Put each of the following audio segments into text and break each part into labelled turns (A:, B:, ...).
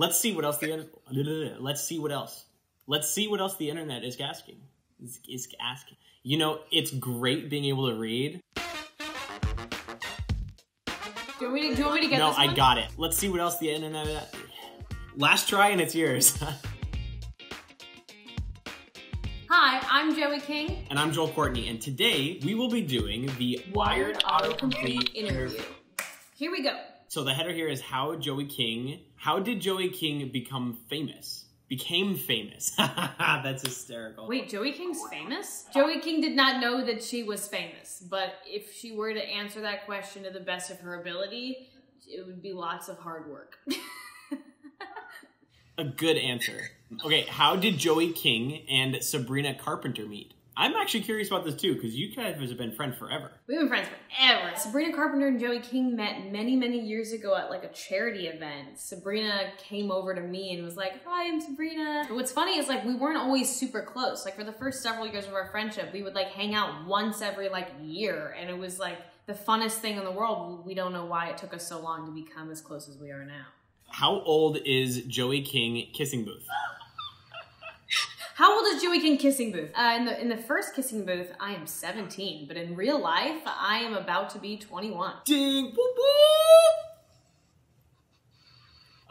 A: Let's see what else the let's see what else. Let's see what else the internet is asking. Is, is asking. You know, it's great being able to read.
B: Do you want me to, want me to get
A: No, I got it. Let's see what else the internet. Is. Last try and it's yours.
B: Hi, I'm Joey King.
A: and I'm Joel Courtney, and today we will be doing the
B: Wired Autocomplete interview. Here we go.
A: So the header here is how Joey King. How did Joey King become famous? Became famous. That's hysterical.
B: Wait, Joey King's famous? Joey King did not know that she was famous, but if she were to answer that question to the best of her ability, it would be lots of hard work.
A: A good answer. Okay, how did Joey King and Sabrina Carpenter meet? I'm actually curious about this too, because you guys have been friends forever.
B: We've been friends forever. Sabrina Carpenter and Joey King met many, many years ago at like a charity event. Sabrina came over to me and was like, Hi, I'm Sabrina. But what's funny is like we weren't always super close. Like for the first several years of our friendship, we would like hang out once every like year. And it was like the funnest thing in the world. We don't know why it took us so long to become as close as we are now.
A: How old is Joey King Kissing Booth?
B: How old is Joey in Kissing Booth? Uh, in the in the first Kissing Booth, I am 17, but in real life, I am about to be 21.
A: Ding! Boop, boop.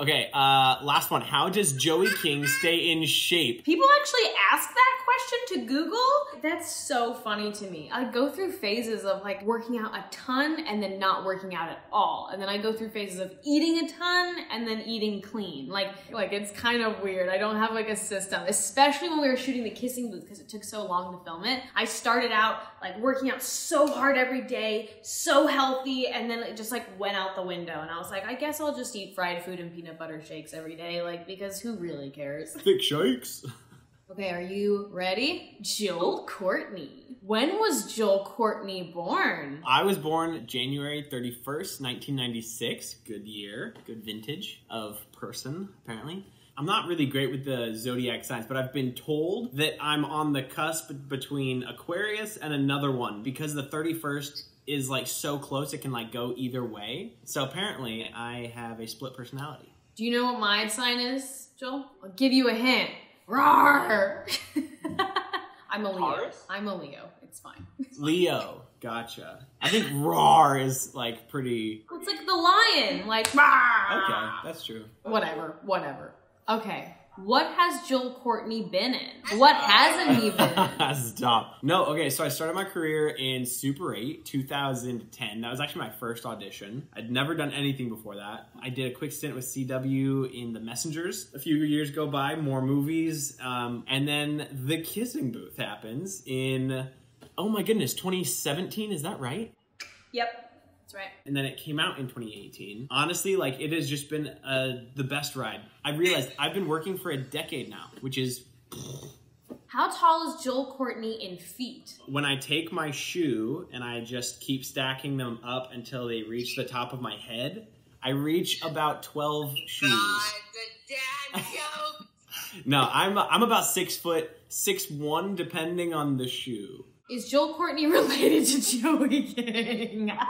A: Okay, uh, last one. How does Joey King stay in shape?
B: People actually ask that question to Google. That's so funny to me. I go through phases of like working out a ton and then not working out at all. And then I go through phases of eating a ton and then eating clean. Like like it's kind of weird. I don't have like a system, especially when we were shooting the kissing booth because it took so long to film it. I started out like working out so hard every day, so healthy, and then it just like went out the window and I was like, I guess I'll just eat fried food and peanut butter shakes every day like because who really cares?
A: Thick shakes.
B: Okay, are you ready? Joel Courtney. When was Joel Courtney born?
A: I was born January 31st, 1996. Good year, good vintage of person, apparently. I'm not really great with the zodiac signs, but I've been told that I'm on the cusp between Aquarius and another one because the 31st is like so close it can like go either way. So apparently I have a split personality.
B: Do you know what my sign is, Joel? I'll give you a hint. Roar! I'm a Leo.
C: Taurus?
B: I'm a Leo. It's fine.
A: Leo, gotcha. I think roar is like pretty
B: It's like the lion, like roar.
A: Okay, that's true.
B: Whatever, whatever. Okay. What has Joel Courtney been in? What hasn't he been in?
A: Stop. No, okay, so I started my career in Super 8, 2010. That was actually my first audition. I'd never done anything before that. I did a quick stint with CW in The Messengers. A few years go by, more movies, um, and then The Kissing Booth happens in, oh my goodness, 2017, is that right?
B: Yep, that's right.
A: and then it came out in 2018. Honestly, like it has just been uh, the best ride. I realized I've been working for a decade now, which is
B: How tall is Joel Courtney in feet?
A: when I take my shoe and I just keep stacking them up until they reach the top of my head. I reach about 12 shoes.
C: the dad joke.
A: No, I'm I'm about six foot six one, depending on the shoe.
B: Is Joel Courtney related to Joey King?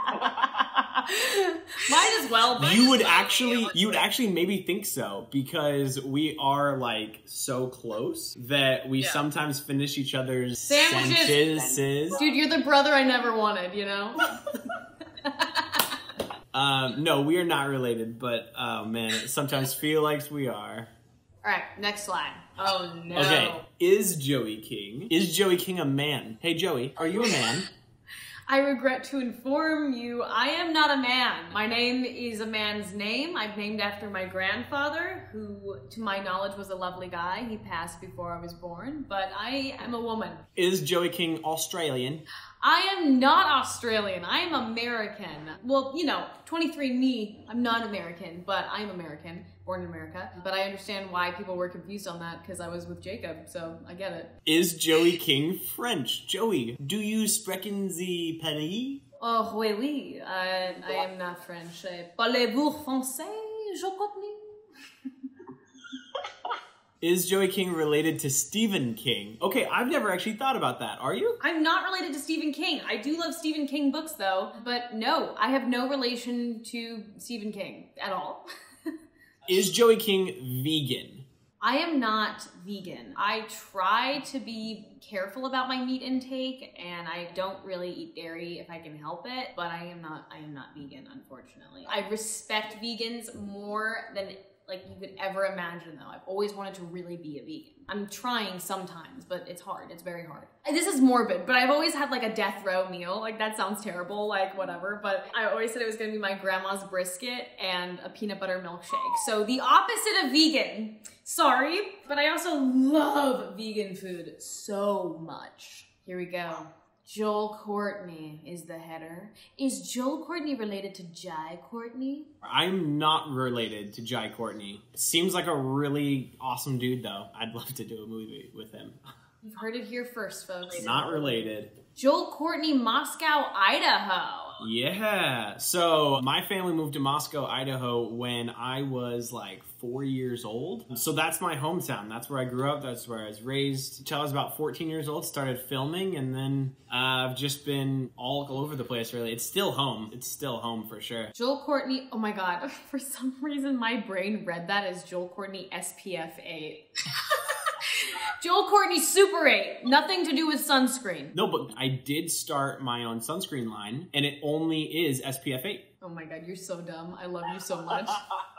B: Might as well be.
A: You would actually, you would actually maybe think so because we are like so close that we
C: Yeah.
A: sometimes finish each other's
B: Sandwiches.
A: sentences.
B: Dude, you're the brother I never wanted, you know?
A: Um, no, we are not related, but oh man, it sometimes feel like we are.
B: Alright, next slide. Oh no.
A: Okay, is Joey King? Is Joey King a man? Hey Joey, are you a man?
B: I regret to inform you, I am not a man. My name is a man's name. I've named after my grandfather, who, to my knowledge, was a lovely guy. He passed before I was born, but I am a woman.
A: Is Joey King Australian?
B: I am not Australian. I am American. Well, you know, 23me, I'm not American, but I'm American, born in America. But I understand why people were confused on that because I was with Jacob, so I get it.
A: Is Joey King French? Joey, do you sprechen Sie Paris?
B: Oh, oui, oui. I, I am not French. Parlez-vous français, Joe Courtney?
A: Is Joey King related to Stephen King? Okay, I've never actually thought about that. Are you?
B: I'm not related to Stephen King. I do love Stephen King books, though. But no, I have no relation to Stephen King at all.
A: Is Joey King vegan?
B: I am not vegan. I try to be careful about my meat intake and I don't really eat dairy if I can help it, but I am not I am not vegan unfortunately. I respect vegans more than like you could ever imagine though. I've always wanted to really be a vegan. I'm trying sometimes, but it's hard. It's very hard. This is morbid, but I've always had like a death row meal. Like that sounds terrible, like whatever, but I always said it was gonna be my grandma's brisket and a peanut butter milkshake. So the opposite of vegan. Sorry, but I also love vegan food so much. Here we go. Joel Courtney is the header. Is Joel Courtney related to Jai Courtney?
A: I'm not related to Jai Courtney. Seems like a really awesome dude, though. I'd love to do a movie with him.
B: You've heard it here first, folks.
A: Not related.
B: Joel Courtney, Moscow, Idaho.
A: Yeah. So my family moved to Moscow, Idaho when I was like four years old. So that's my hometown. That's where I grew up. That's where I was raised. Until I was about 14 years old, started filming, and then uh, I've just been all over the place, really. It's still home. It's still home for sure.
B: Joel Courtney, oh my god, for some reason my brain read that as Joel Courtney SPF 8. Joel Courtney Super 8. Nothing to do with sunscreen.
A: No, but I did start my own sunscreen line, and it only is SPF 8.
B: Oh my god, you're so dumb. I love you so much.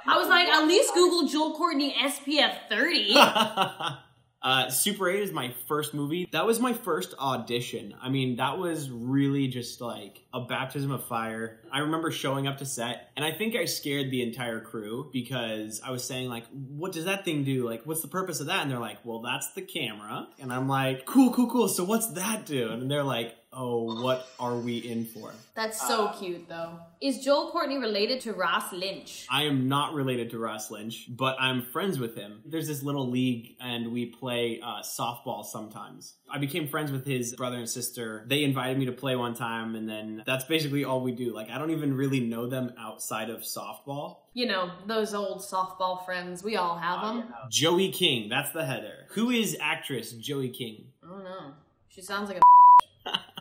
B: I was like, at least Google Joel Courtney SPF 30.
A: Uh, Super 8 is my first movie. That was my first audition. I mean, that was really just like a baptism of fire. I remember showing up to set, and I think I scared the entire crew because I was saying, like, what does that thing do? Like, what's the purpose of that? And they're like, well, that's the camera. And I'm like, cool, cool, cool. So what's that do? And they're like, oh, what are we in for?
B: That's so cute, though. Is Joel Courtney related to Ross Lynch?
A: I am not related to Ross Lynch, but I'm friends with him. There's this little league, and we play uh, softball sometimes. I became friends with his brother and sister. They invited me to play one time, and then that's basically all we do. Like, I don't even really know them outside of softball.
B: You know, those old softball friends. We all have them.
A: Joey King, that's the header. Who is actress Joey King?
B: I don't know. She sounds like a.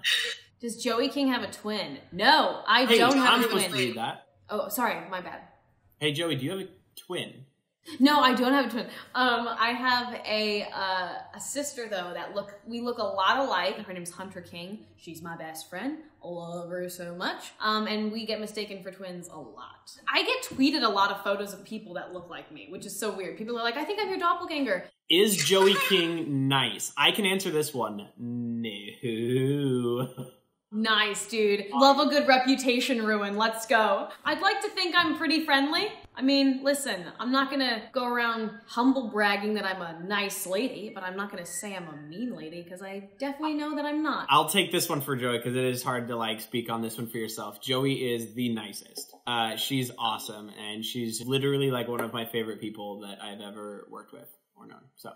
B: Does Joey King have a twin? No, I
A: Hey,
B: don't have
A: I'm
B: a
A: supposed to
B: twin.
A: read that.
B: Oh, sorry, my bad.
A: Hey, Joey, do you have a twin?
B: No, I don't have a twin. Um, I have a uh, a sister though that look we look a lot alike. Her name's Hunter King. She's my best friend. I love her so much. Um, and we get mistaken for twins a lot. I get tweeted a lot of photos of people that look like me, which is so weird. People are like, "I think I'm your doppelganger."
A: Is Joey King nice? I can answer this one. No.
B: Nice, dude. Love a good reputation ruin. Let's go. I'd like to think I'm pretty friendly. I mean, listen, I'm not gonna go around humble bragging that I'm a nice lady, but I'm not gonna say I'm a mean lady because I definitely know that I'm not.
A: I'll take this one for Joey because it is hard to like speak on this one for yourself. Joey is the nicest. Uh, she's awesome, and she's literally like one of my favorite people that I've ever worked with or known. So,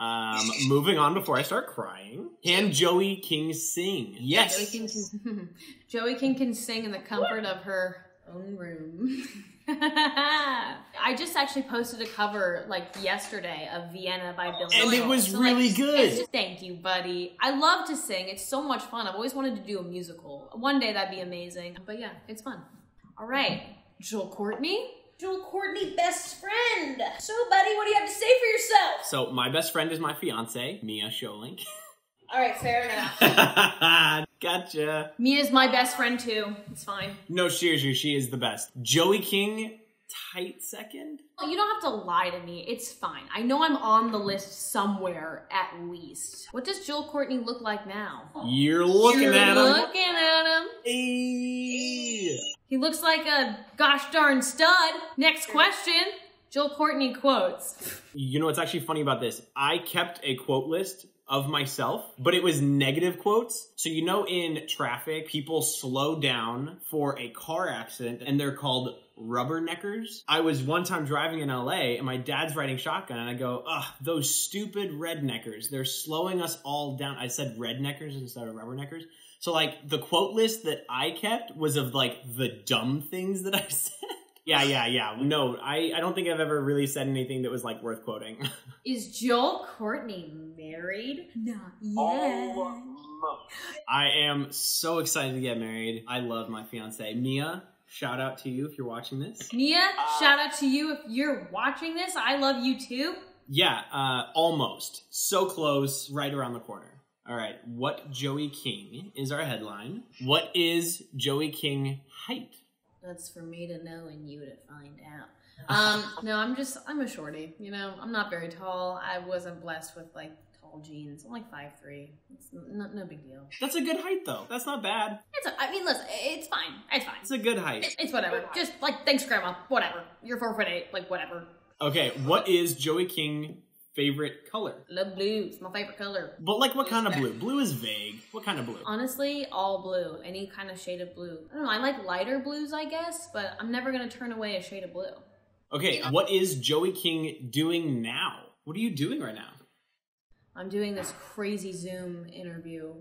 A: um, moving on before I start crying. Can Joey King sing? Yes.
B: Joey King can, Joey King can sing in the comfort of her own room. I just actually posted a cover like yesterday of Vienna by Bill
A: And it was
B: like,
A: really good.
B: just- thank you, buddy. I love to sing. It's so much fun. I've always wanted to do a musical. One day that'd be amazing. But yeah, it's fun. All right, Joel Courtney. Joel Courtney, best friend. So, buddy, what do you have to say for yourself?
A: So my best friend is my fiance, Mia Scholink.
B: All right, fair enough.
A: gotcha.
B: Mia's my best friend too. It's fine.
A: No, seriously, she is the best. Joey King, tight second.
B: Oh, you don't have to lie to me. It's fine. I know I'm on the list somewhere at least. What does Joel Courtney look like now?
A: You're looking
B: You're
A: at him.
B: looking at him.
A: Hey.
B: He looks like a gosh darn stud. Next question. Joel Courtney quotes.
A: You know what's actually funny about this? I kept a quote list of myself, but it was negative quotes. So you know in traffic, people slow down for a car accident and they're called rubberneckers. I was one time driving in LA and my dad's riding shotgun and I go, ugh, those stupid redneckers. They're slowing us all down. I said redneckers instead of rubberneckers. So like the quote list that I kept was of like the dumb things that I said. Yeah, yeah, yeah. No, I, I don't think I've ever really said anything that was like worth quoting.
B: Is Joel Courtney married? Not yet.
A: I am so excited to get married. I love my fiance, Mia. shout out to you if you're watching this.
B: Nia, shout out to you if you're watching this. I love you too.
A: Yeah, uh, almost. So close, right around the corner. All right, what Joey King is our headline? What is Joey King height?
B: That's for me to know and you to find out. Um, no, I'm just I'm a shorty. You know, I'm not very tall. I wasn't blessed with like tall jeans. I'm like five three. It's no, no big deal.
A: That's a good height, though. That's not bad.
B: It's a, I mean, listen, it's fine. It's fine.
A: It's a good height.
B: It's, it's whatever. Just like thanks, grandma. Whatever. You're four foot eight. Like whatever.
A: Okay, what is Joey King favorite color?
B: Love blue. It's my favorite color.
A: But like, what kind of blue? Blue is vague. What kind of blue?
B: Honestly, all blue. Any kind of shade of blue. I don't know. I like lighter blues, I guess, but I'm never gonna turn away a shade of blue.
A: Okay, what is Joey King doing now? What are you doing right now?
B: I'm doing this crazy Zoom interview.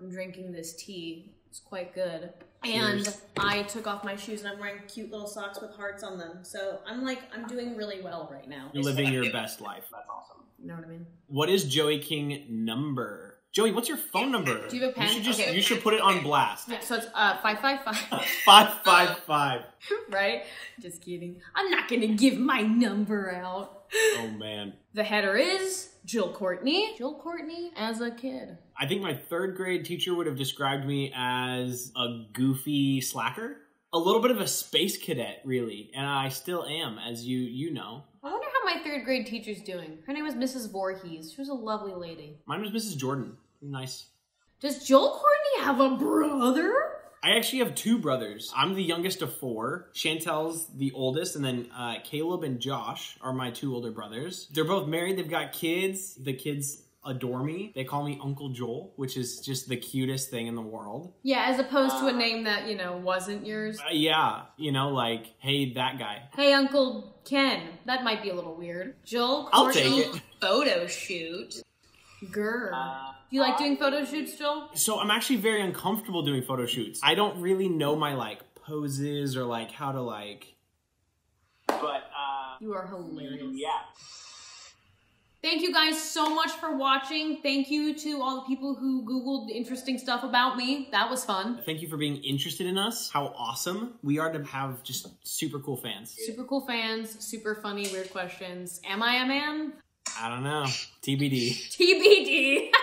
B: I'm drinking this tea. It's quite good. And
A: Cheers.
B: I took off my shoes and I'm wearing cute little socks with hearts on them. So I'm like, I'm doing really well right now.
A: You're living your best life. That's awesome.
B: You know what I mean?
A: What is Joey King number? Joey, what's your phone number?
B: Do you have a pen?
A: You should just
B: Okay.
A: you should put it on blast.
B: Yeah, so it's uh, 555,
A: Five five five.
B: right? Just kidding. I'm not going to give my number out.
A: Oh man.
B: The header is Jill Courtney. Jill Courtney as a kid.
A: I think my third grade teacher would have described me as a goofy slacker. A little bit of a space cadet, really, and I still am, as you you know.
B: I wonder how my third grade teacher's doing. Her name was Mrs. Voorhees. She was a lovely lady.
A: Mine was Mrs. Jordan. Nice.
B: Does Joel Courtney have a brother?
A: I actually have two brothers. I'm the youngest of four. Chantel's the oldest, and then uh, Caleb and Josh are my two older brothers. They're both married. They've got kids. The kids adore me. They call me Uncle Joel, which is just the cutest thing in the world.
B: Yeah, as opposed to a name that, you know, wasn't yours.
A: Uh, yeah, you know, like, hey, that guy.
B: Hey, Uncle Ken. That might be a little weird. Joel
A: I'll
B: Courtney.
A: take it.
C: Photo shoot.
B: Grr. Do you like doing photo shoots, Joel?
A: So I'm actually very uncomfortable doing photo shoots. I don't really know my like poses or like how to like. But uh,
B: You are hilarious.
A: yeah.
B: Thank you guys so much for watching. Thank you to all the people who Googled interesting stuff about me. That was fun.
A: Thank you for being interested in us. How awesome we are to have just super cool fans.
B: Super cool fans, super funny, weird questions. Am I a man?
A: I don't know. TBD.
B: TBD.